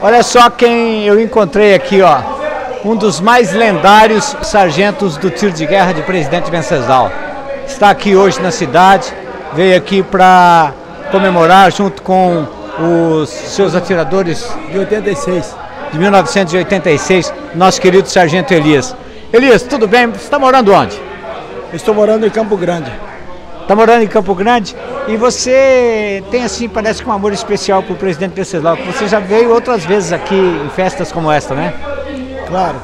Olha só quem eu encontrei aqui, ó. Um dos mais lendários sargentos do tiro de guerra de Presidente Venceslau. Está aqui hoje na cidade, veio aqui para comemorar junto com os seus atiradores de 86. De 1986, nosso querido Sargento Elias. Elias, tudo bem? Você está morando onde? Estou morando em Campo Grande. Está morando em Campo Grande? E você tem assim, parece que um amor especial para o presidente Venceslau, que você já veio outras vezes aqui em festas como esta, né? Claro.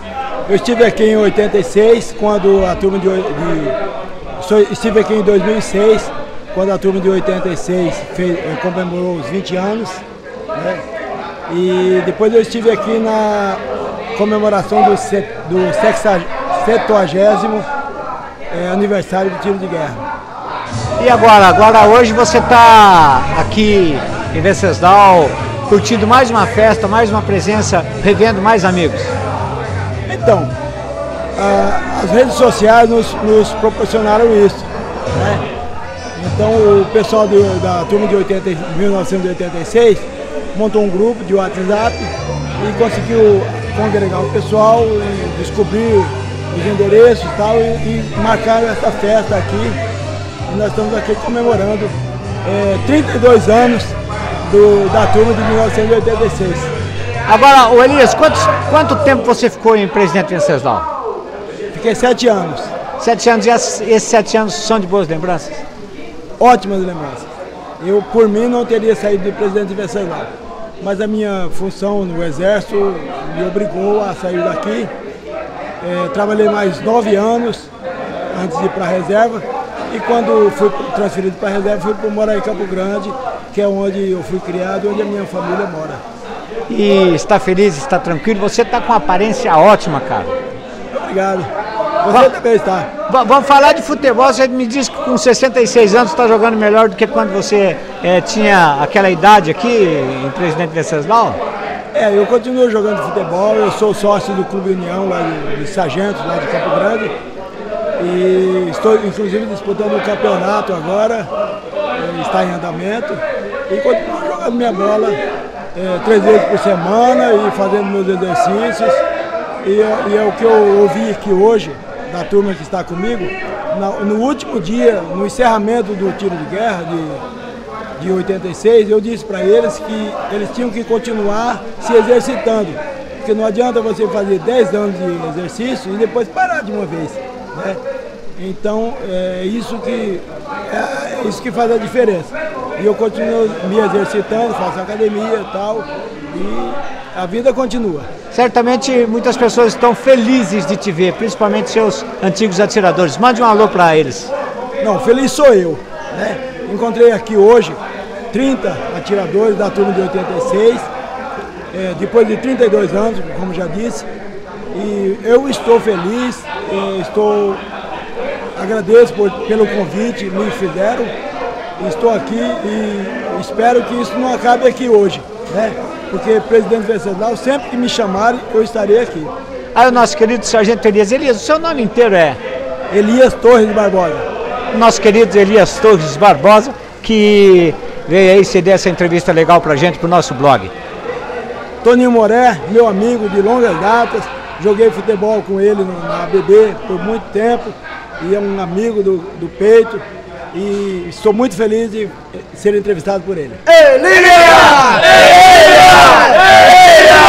Eu estive aqui em 86, quando a turma de. de estive aqui em 2006, quando a turma de 86 fez, eh, comemorou os 20 anos. Né? E depois eu estive aqui na comemoração do, do 70 é, aniversário do tiro de guerra. E agora? Agora hoje você está aqui em Venceslau, curtindo mais uma festa, mais uma presença, revendo mais amigos. Então, as redes sociais nos, nos proporcionaram isso. Né? Então o pessoal de, da turma de 80, 1986 montou um grupo de WhatsApp e conseguiu congregar o pessoal descobrir os endereços e tal, e, e marcaram essa festa aqui e nós estamos aqui comemorando é, 32 anos do, da turma de 1986. Agora, o Elias, quantos, quanto tempo você ficou em Presidente Venceslau? Fiquei sete anos. Sete anos, e esses sete anos são de boas lembranças? Ótimas lembranças. Eu, por mim, não teria saído de Presidente Venceslau. Mas a minha função no Exército me obrigou a sair daqui. É, trabalhei mais nove anos antes de ir para a reserva e quando fui transferido para a reserva, fui para morar em Campo Grande, que é onde eu fui criado, onde a minha família mora. E está feliz, está tranquilo? Você está com uma aparência ótima, cara. Obrigado. Você também está. Vamos falar de futebol. Você me disse que com 66 anos está jogando melhor do que quando você é, tinha aquela idade aqui em Presidente Venceslau? É, eu continuo jogando futebol. Eu sou sócio do Clube União, lá de, de Sargento, lá de Campo Grande. E estou inclusive disputando o campeonato agora, está em andamento. E continuo jogando minha bola é, três vezes por semana e fazendo meus exercícios. E, e, é o que eu ouvi aqui hoje, da turma que está comigo, na, no último dia, no encerramento do tiro de guerra de, de 86, eu disse para eles que eles tinham que continuar se exercitando. Porque não adianta você fazer 10 anos de exercício e depois parar de uma vez. Né? Então é isso que é isso que faz a diferença. E eu continuo me exercitando, faço academia e tal, e a vida continua. Certamente muitas pessoas estão felizes de te ver, principalmente seus antigos atiradores. Mande um alô para eles. Não, feliz sou eu. Né? Encontrei aqui hoje 30 atiradores da turma de 86, é, depois de 32 anos, como já disse, e eu estou feliz, estou agradeço por, pelo convite que me fizeram. Estou aqui e espero que isso não acabe aqui hoje, né? Porque presidente Venceslau, sempre que me chamarem, eu estarei aqui. Aí o nosso querido Sargento Elias. Elias, o seu nome inteiro é? Elias Torres Barbosa. Nosso querido Elias Torres Barbosa, que veio aí ceder essa entrevista legal pra gente, pro nosso blog. Toninho Moré, meu amigo de longas datas, joguei futebol com ele na ABB por muito tempo e é um amigo do, do peito e estou muito feliz de ser entrevistado por ele. Elia! Elia!